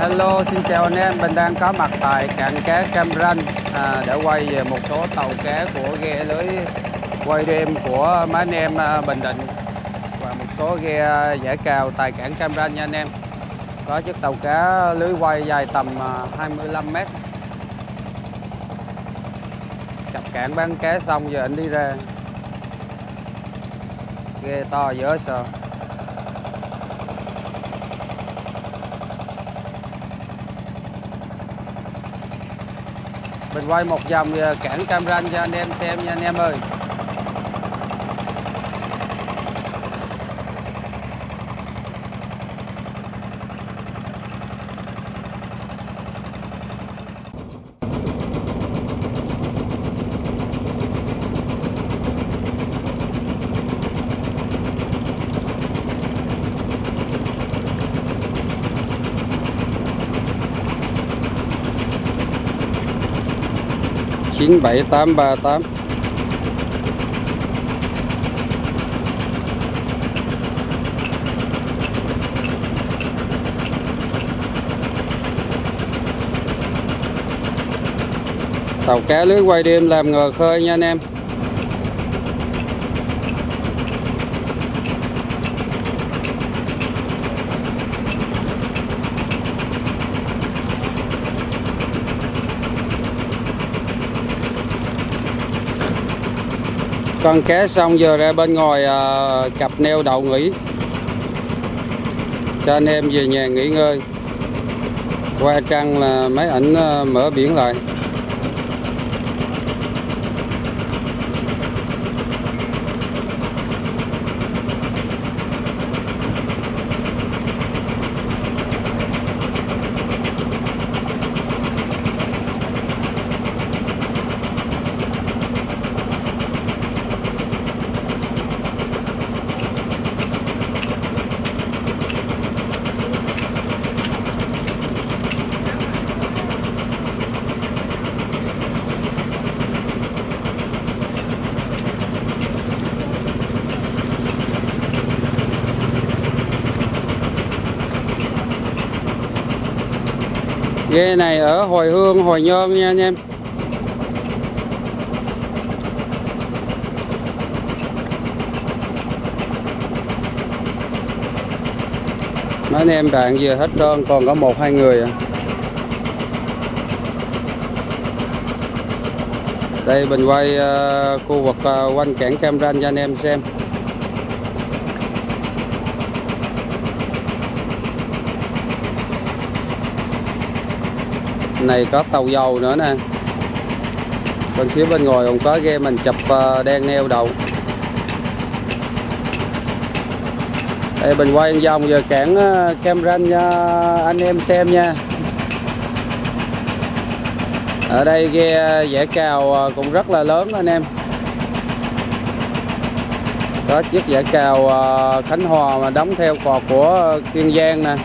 Hello, xin chào anh em. Mình đang có mặt tại cảng cá Cam Ranh à, để quay về một số tàu cá của ghe lưới quay đêm của mấy anh em à, Bình Định và một số ghe giả cào tại cảng Cam Ranh nha anh em. Có chiếc tàu cá lưới quay dài tầm à, 25 mét. Cặp cảng bán cá xong giờ anh đi ra. Ghe to dở sợ. Mình quay một vòng à, cảng Cam Ranh cho anh em xem nha, anh em ơi. Chín bảy tám ba tám. Tàu cá lưới quay đêm làm ngờ khơi nha anh em. Con cá xong giờ ra bên ngoài à, cặp neo đậu nghỉ. Cho anh em về nhà nghỉ ngơi. Qua trăng là mấy ảnh à, mở biển lại. Ghe này ở hồi hương hồi nhơn nha anh em mấy anh em bạn vừa hết trơn, còn có một hai người à. đây mình quay uh, khu vực uh, quanh cảng Cam Ranh cho anh em xem này có tàu dầu nữa nè. Bên phía bên ngoài còn có ghe mình chụp ờ, đen neo đầu đây mình quay vòng giờ cảng ờ, camera Cam ờ, Ranh anh em xem nha. Ở đây ghe dẻ cào cũng rất là lớn anh em. Có chiếc dẻ cào Khánh Hòa mà đóng theo cò của Kiên Giang nè.